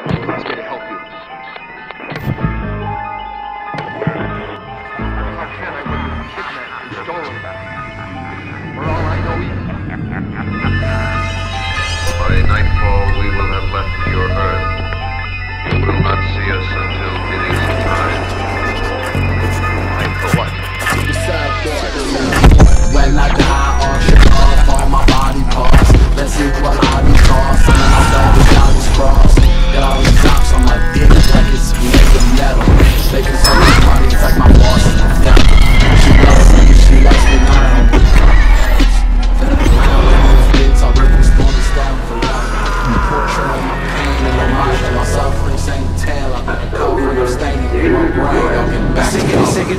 To help you. Can, I and For all I know. By nightfall, we will have left your earth. You will not see us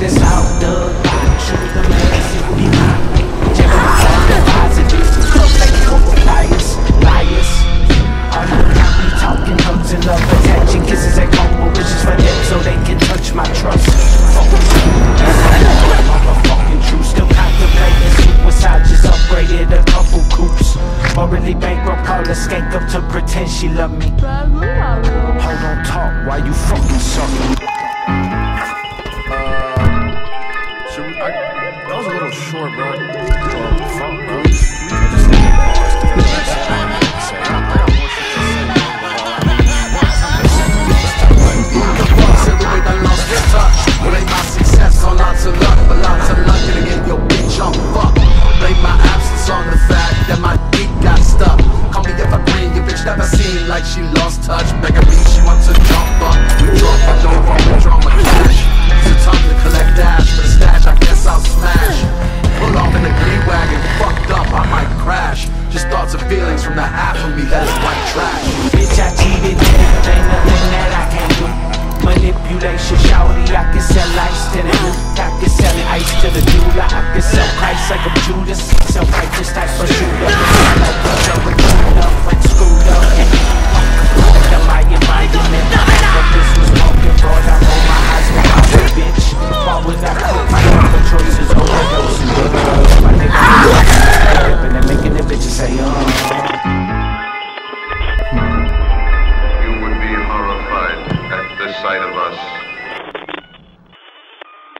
this out, dog. Shoot the see me mine. General positive. Look like couple liars, liars. All you got me talking hugs and love, attention, kisses and couple wishes for them so they can touch my trust. Fucking motherfucking true, still contemplating suicide, just upgraded a couple coops. Morally bankrupt, call a skank up to pretend she love me. Hold on, talk while you fucking suck. Short, bro. Um, fuck, bro. Thoughts from the half of me that is white trash Bitch, I cheated, ain't nothing that I can't do. Manipulation, shawty, I can sell ice to the I can sell ice to the jeweler. I can sell Christ like I'm Judas. Self-righteous type of shooter.